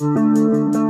Música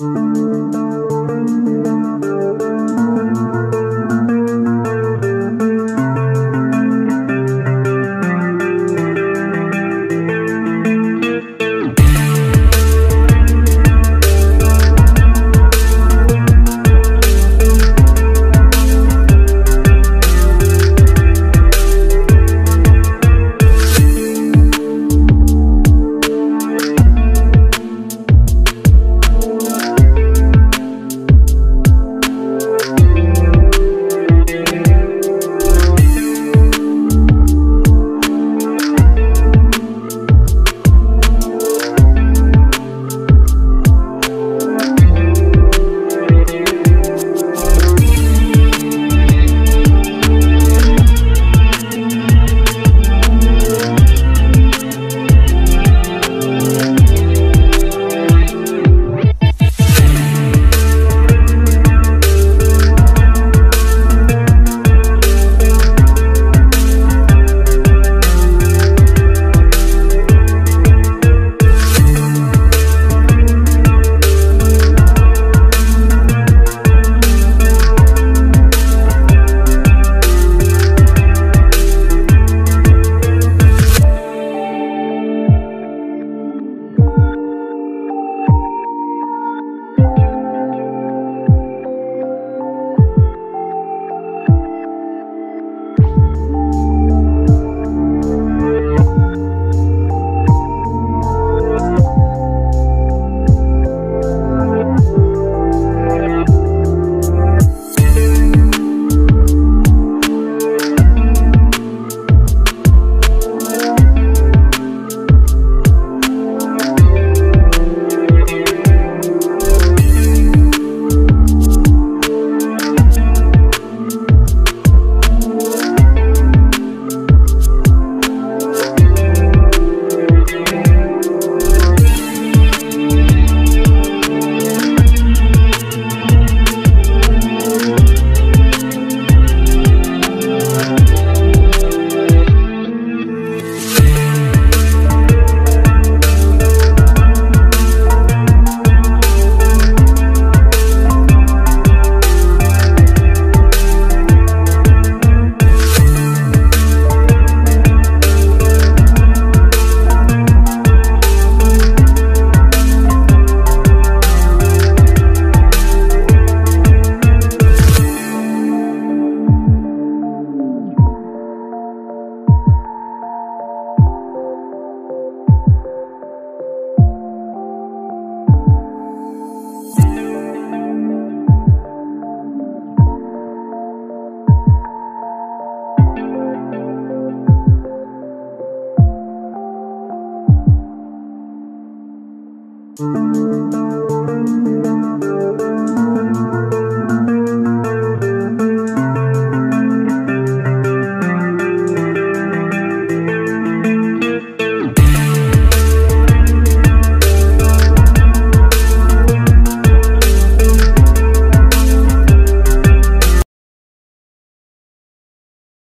Música Música